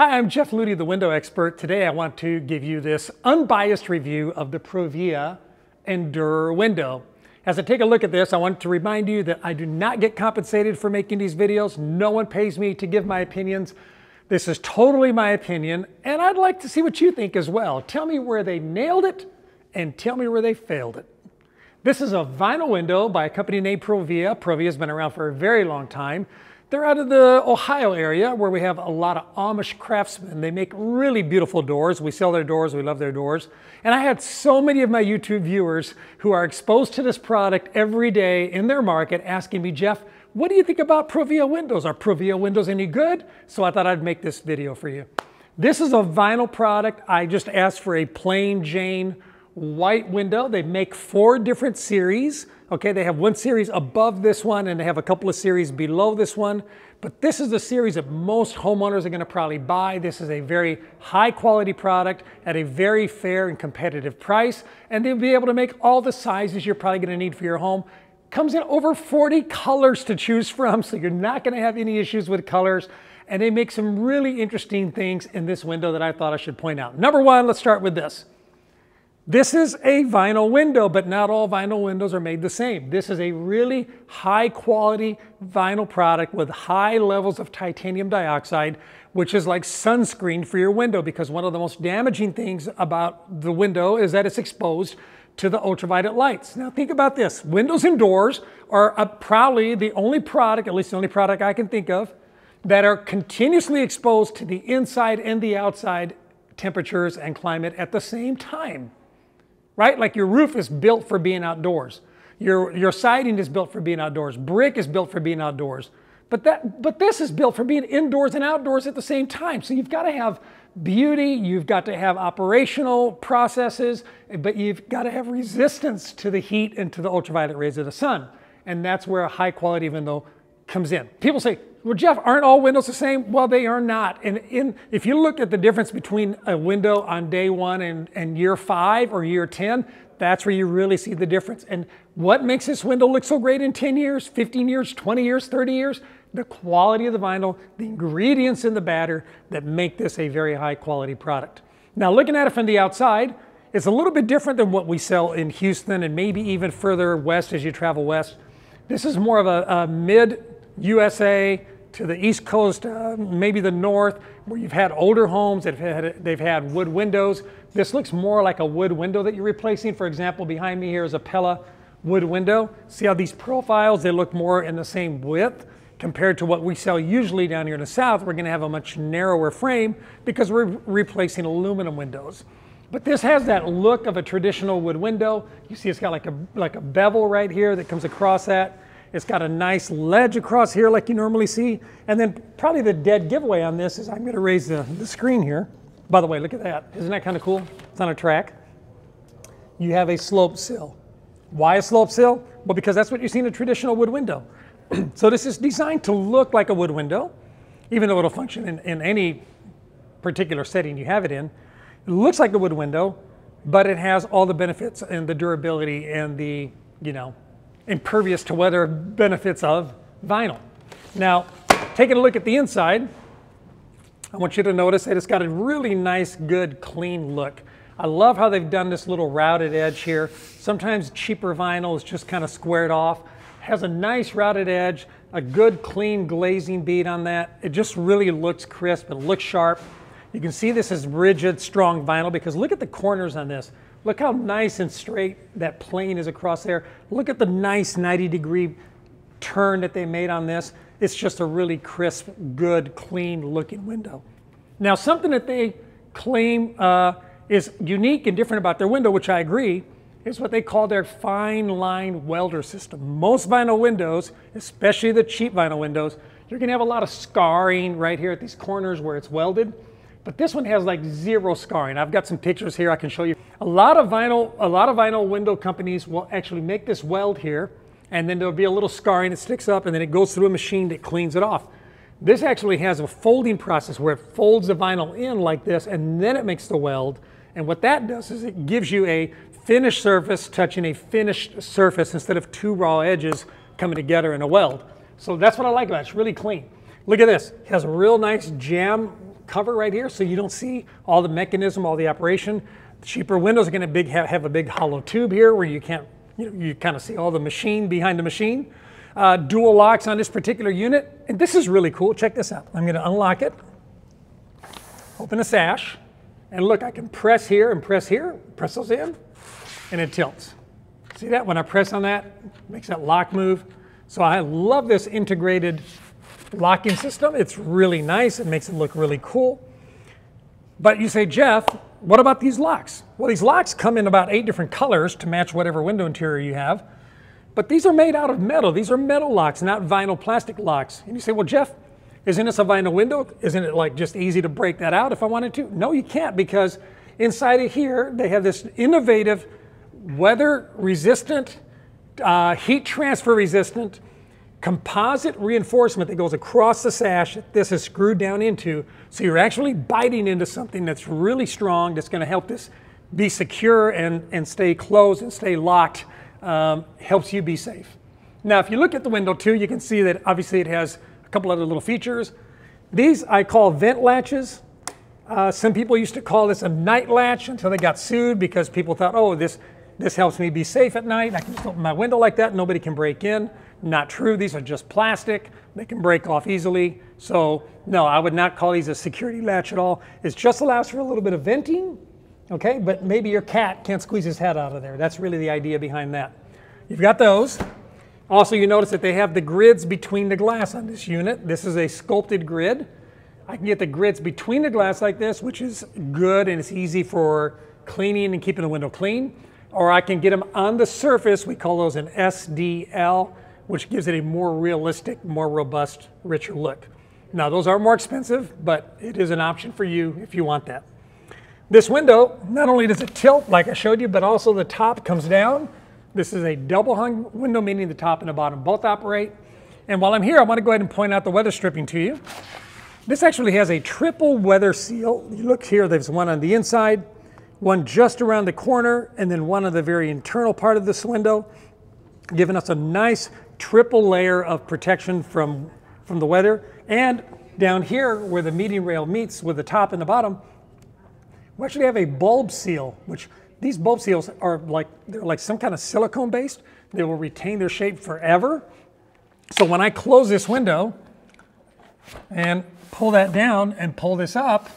Hi, I'm Jeff Ludy, the window expert. Today I want to give you this unbiased review of the Provia Endure window. As I take a look at this, I want to remind you that I do not get compensated for making these videos. No one pays me to give my opinions. This is totally my opinion, and I'd like to see what you think as well. Tell me where they nailed it, and tell me where they failed it. This is a vinyl window by a company named Provia. Provia has been around for a very long time. They're out of the Ohio area where we have a lot of Amish craftsmen. They make really beautiful doors. We sell their doors, we love their doors. And I had so many of my YouTube viewers who are exposed to this product every day in their market asking me, Jeff, what do you think about Provia windows? Are Provia windows any good? So I thought I'd make this video for you. This is a vinyl product. I just asked for a plain Jane white window. They make four different series. Okay, they have one series above this one and they have a couple of series below this one. But this is the series that most homeowners are gonna probably buy. This is a very high quality product at a very fair and competitive price. And they'll be able to make all the sizes you're probably gonna need for your home. Comes in over 40 colors to choose from, so you're not gonna have any issues with colors. And they make some really interesting things in this window that I thought I should point out. Number one, let's start with this. This is a vinyl window, but not all vinyl windows are made the same. This is a really high quality vinyl product with high levels of titanium dioxide, which is like sunscreen for your window because one of the most damaging things about the window is that it's exposed to the ultraviolet lights. Now think about this. Windows and doors are uh, probably the only product, at least the only product I can think of, that are continuously exposed to the inside and the outside temperatures and climate at the same time right? Like your roof is built for being outdoors. Your, your siding is built for being outdoors. Brick is built for being outdoors. But, that, but this is built for being indoors and outdoors at the same time. So you've got to have beauty, you've got to have operational processes, but you've got to have resistance to the heat and to the ultraviolet rays of the sun. And that's where a high quality window comes in. People say, well, Jeff, aren't all windows the same? Well, they are not. And in, if you look at the difference between a window on day one and, and year five or year 10, that's where you really see the difference. And what makes this window look so great in 10 years, 15 years, 20 years, 30 years? The quality of the vinyl, the ingredients in the batter that make this a very high quality product. Now, looking at it from the outside, it's a little bit different than what we sell in Houston and maybe even further west as you travel west. This is more of a, a mid USA to the East Coast, uh, maybe the North, where you've had older homes that had, they've had wood windows. This looks more like a wood window that you're replacing. For example, behind me here is a Pella wood window. See how these profiles, they look more in the same width compared to what we sell usually down here in the South. We're gonna have a much narrower frame because we're replacing aluminum windows. But this has that look of a traditional wood window. You see it's got like a, like a bevel right here that comes across that. It's got a nice ledge across here like you normally see. And then probably the dead giveaway on this is I'm gonna raise the, the screen here. By the way, look at that. Isn't that kind of cool? It's on a track. You have a slope sill. Why a slope sill? Well, because that's what you see in a traditional wood window. so this is designed to look like a wood window, even though it'll function in, in any particular setting you have it in. It looks like a wood window, but it has all the benefits and the durability and the, you know, impervious to weather benefits of vinyl. Now, taking a look at the inside, I want you to notice that it's got a really nice, good, clean look. I love how they've done this little routed edge here. Sometimes cheaper vinyl is just kind of squared off. Has a nice routed edge, a good clean glazing bead on that. It just really looks crisp, it looks sharp. You can see this is rigid, strong vinyl because look at the corners on this. Look how nice and straight that plane is across there. Look at the nice 90 degree turn that they made on this. It's just a really crisp, good, clean looking window. Now something that they claim uh, is unique and different about their window, which I agree, is what they call their fine line welder system. Most vinyl windows, especially the cheap vinyl windows, you're gonna have a lot of scarring right here at these corners where it's welded. But this one has like zero scarring. I've got some pictures here I can show you. A lot of vinyl, a lot of vinyl window companies will actually make this weld here and then there'll be a little scarring that sticks up and then it goes through a machine that cleans it off. This actually has a folding process where it folds the vinyl in like this and then it makes the weld. And what that does is it gives you a finished surface touching a finished surface instead of two raw edges coming together in a weld. So that's what I like about it. It's really clean. Look at this. It has a real nice jamb cover right here so you don't see all the mechanism, all the operation. The cheaper windows are going to big, have, have a big hollow tube here where you can't, you, know, you kind of see all the machine behind the machine. Uh, dual locks on this particular unit. And this is really cool. Check this out. I'm going to unlock it, open the sash, and look, I can press here and press here, press those in, and it tilts. See that? When I press on that, makes that lock move. So I love this integrated locking system. It's really nice. It makes it look really cool. But you say, Jeff, what about these locks? Well, these locks come in about eight different colors to match whatever window interior you have. But these are made out of metal. These are metal locks, not vinyl plastic locks. And you say, well, Jeff, isn't this a vinyl window? Isn't it like just easy to break that out if I wanted to? No, you can't because inside of here, they have this innovative weather resistant, uh, heat transfer resistant, composite reinforcement that goes across the sash that this is screwed down into. So you're actually biting into something that's really strong that's going to help this be secure and, and stay closed and stay locked. Um, helps you be safe. Now, if you look at the window too, you can see that obviously it has a couple other little features. These I call vent latches. Uh, some people used to call this a night latch until they got sued because people thought, oh, this, this helps me be safe at night. I can just open my window like that, nobody can break in. Not true, these are just plastic. They can break off easily. So no, I would not call these a security latch at all. It just allows for a little bit of venting, okay? But maybe your cat can't squeeze his head out of there. That's really the idea behind that. You've got those. Also, you notice that they have the grids between the glass on this unit. This is a sculpted grid. I can get the grids between the glass like this, which is good and it's easy for cleaning and keeping the window clean. Or I can get them on the surface. We call those an SDL which gives it a more realistic, more robust, richer look. Now those are more expensive, but it is an option for you if you want that. This window, not only does it tilt like I showed you, but also the top comes down. This is a double hung window, meaning the top and the bottom both operate. And while I'm here, I want to go ahead and point out the weather stripping to you. This actually has a triple weather seal. You look here, there's one on the inside, one just around the corner, and then one on the very internal part of this window, giving us a nice triple layer of protection from, from the weather. And down here where the meeting rail meets with the top and the bottom, we actually have a bulb seal, which these bulb seals are like, they're like some kind of silicone based. They will retain their shape forever. So when I close this window and pull that down and pull this up,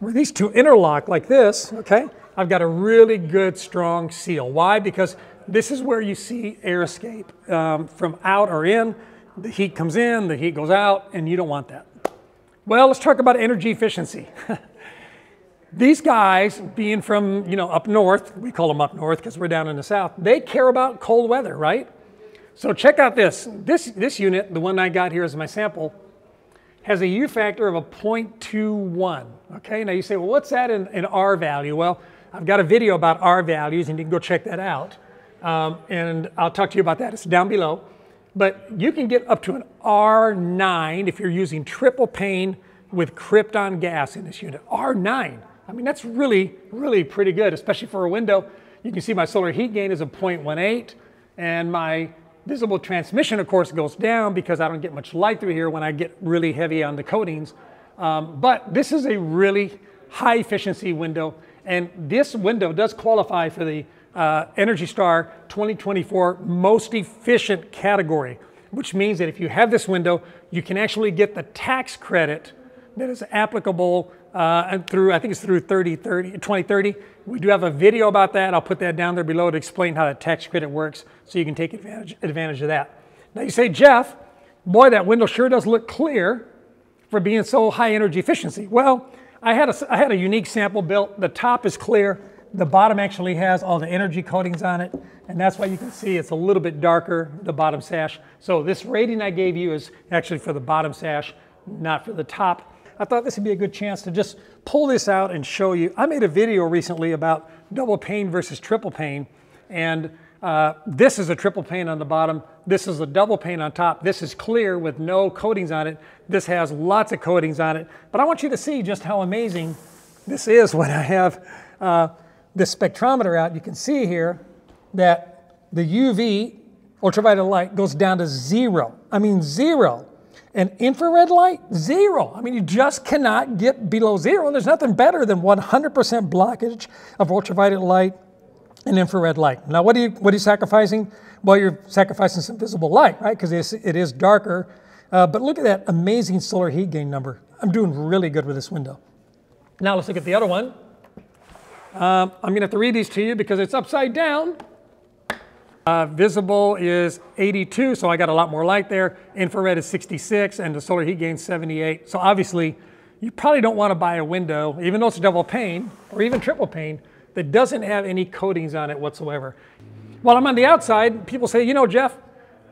where these two interlock like this, okay, I've got a really good strong seal. Why? Because this is where you see air escape um, from out or in. The heat comes in, the heat goes out, and you don't want that. Well, let's talk about energy efficiency. These guys, being from you know up north, we call them up north because we're down in the south, they care about cold weather, right? So check out this. This, this unit, the one I got here as my sample, has a U factor of a 0.21. Okay, now you say, well, what's that in, in R value? Well, I've got a video about R values and you can go check that out. Um, and I'll talk to you about that. It's down below. But you can get up to an R9 if you're using triple pane with krypton gas in this unit. R9. I mean, that's really, really pretty good, especially for a window. You can see my solar heat gain is a 0.18, and my visible transmission, of course, goes down because I don't get much light through here when I get really heavy on the coatings. Um, but this is a really high efficiency window, and this window does qualify for the uh, Energy Star 2024 most efficient category, which means that if you have this window, you can actually get the tax credit that is applicable uh, through, I think it's through 30, 30, 2030. We do have a video about that. I'll put that down there below to explain how the tax credit works so you can take advantage, advantage of that. Now you say, Jeff, boy, that window sure does look clear for being so high energy efficiency. Well, I had a, I had a unique sample built. The top is clear, the bottom actually has all the energy coatings on it, and that's why you can see it's a little bit darker, the bottom sash. So this rating I gave you is actually for the bottom sash, not for the top. I thought this would be a good chance to just pull this out and show you. I made a video recently about double pane versus triple pane, and uh, this is a triple pane on the bottom. This is a double pane on top. This is clear with no coatings on it. This has lots of coatings on it. But I want you to see just how amazing this is when I have uh, the spectrometer out, you can see here that the UV, ultraviolet light, goes down to zero. I mean zero. And infrared light, zero. I mean, you just cannot get below zero. There's nothing better than 100% blockage of ultraviolet light and infrared light. Now, what are you, what are you sacrificing? Well, you're sacrificing some visible light, right? Because it is darker. Uh, but look at that amazing solar heat gain number. I'm doing really good with this window. Now let's look at the other one. Um, I'm going to have to read these to you because it's upside down. Uh, visible is 82, so I got a lot more light there. Infrared is 66, and the solar heat gain 78. So obviously, you probably don't want to buy a window, even though it's double pane or even triple pane, that doesn't have any coatings on it whatsoever. While I'm on the outside, people say, you know, Jeff,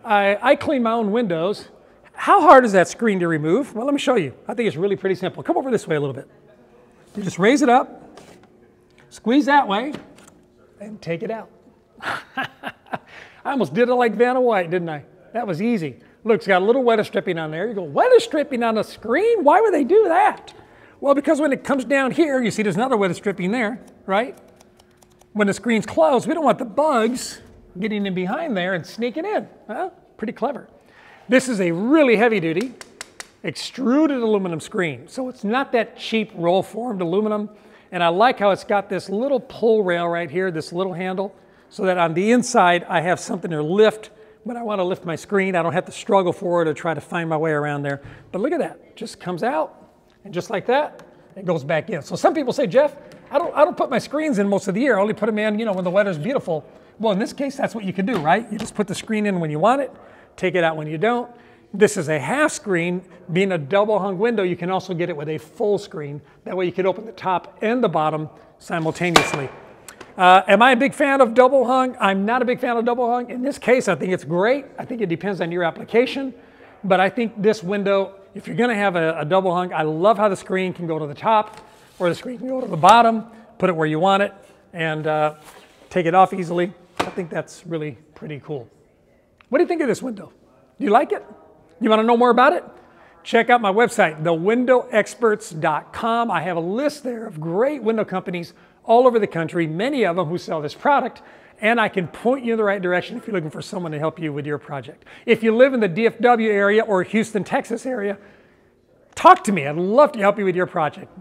I, I clean my own windows. How hard is that screen to remove? Well, let me show you. I think it's really pretty simple. Come over this way a little bit. You just raise it up, squeeze that way, and take it out. I almost did it like Vanna White, didn't I? That was easy. Look, it's got a little weather stripping on there. You go, weather stripping on the screen? Why would they do that? Well, because when it comes down here, you see there's another weather stripping there, right? When the screen's closed, we don't want the bugs getting in behind there and sneaking in. Well, pretty clever. This is a really heavy duty extruded aluminum screen. So it's not that cheap roll formed aluminum. And I like how it's got this little pull rail right here, this little handle, so that on the inside I have something to lift when I want to lift my screen. I don't have to struggle for it or try to find my way around there. But look at that, just comes out and just like that, it goes back in. So some people say, Jeff, I don't, I don't put my screens in most of the year. I only put them in, you know, when the weather's beautiful. Well, in this case, that's what you can do, right? You just put the screen in when you want it, take it out when you don't. This is a half screen. Being a double hung window, you can also get it with a full screen. That way you can open the top and the bottom simultaneously. Uh, am I a big fan of double hung? I'm not a big fan of double hung. In this case, I think it's great. I think it depends on your application. But I think this window, if you're gonna have a, a double hung, I love how the screen can go to the top or the screen can go to the bottom, put it where you want it, and uh, take it off easily. I think that's really pretty cool. What do you think of this window? Do you like it? You want to know more about it? Check out my website, thewindowexperts.com. I have a list there of great window companies all over the country, many of them who sell this product, and I can point you in the right direction if you're looking for someone to help you with your project. If you live in the DFW area or Houston, Texas area, talk to me. I'd love to help you with your project.